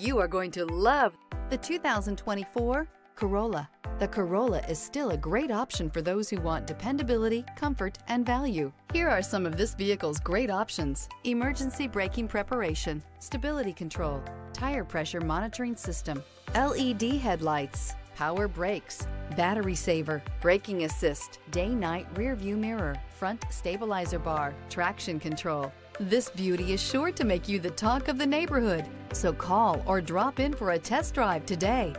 You are going to love the 2024 Corolla. The Corolla is still a great option for those who want dependability, comfort, and value. Here are some of this vehicle's great options. Emergency braking preparation, stability control, tire pressure monitoring system, LED headlights, power brakes, battery saver, braking assist, day-night rear view mirror, front stabilizer bar, traction control. This beauty is sure to make you the talk of the neighborhood. So call or drop in for a test drive today.